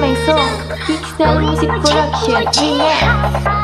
my song. Pixel Music Production. Remix.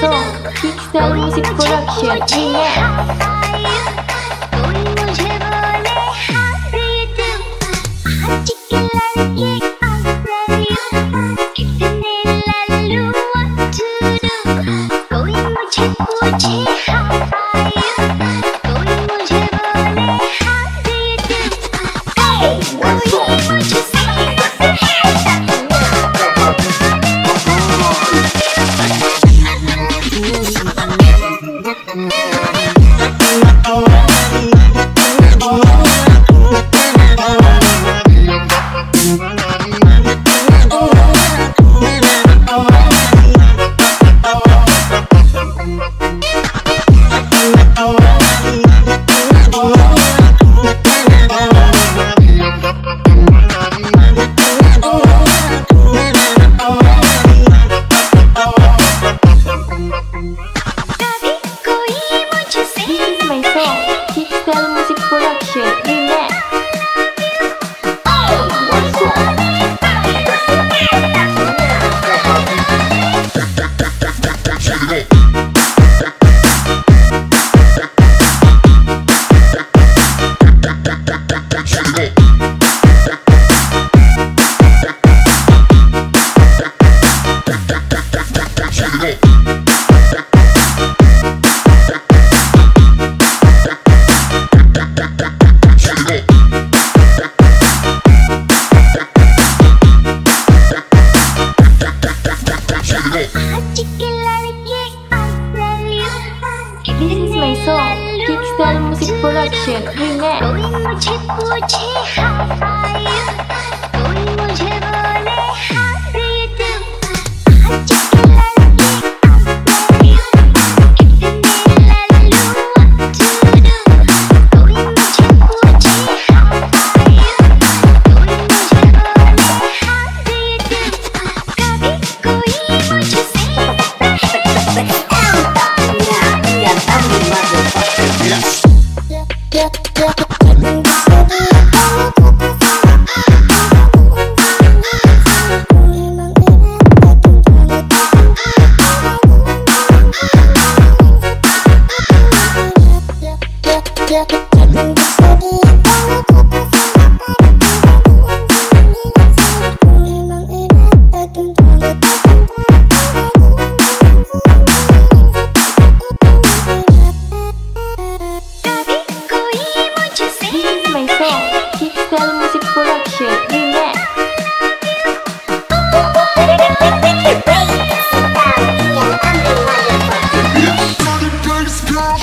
song, Kickstyle Music Production, remix. Going to.